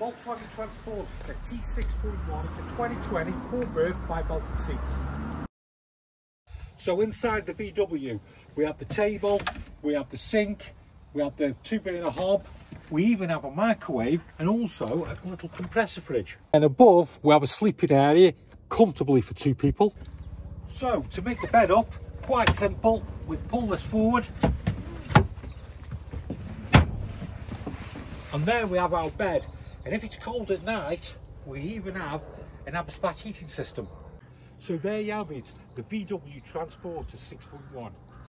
Volkswagen Transporter, the T6.1, it's a 2020 full berth five belted seats. So inside the VW, we have the table, we have the sink, we have the two burner hob, we even have a microwave and also a little compressor fridge. And above, we have a sleeping area, comfortably for two people. So to make the bed up, quite simple, we pull this forward. And there we have our bed. And if it's cold at night, we even have an Eberspächer heating system. So there you have it, the VW Transporter 6.1.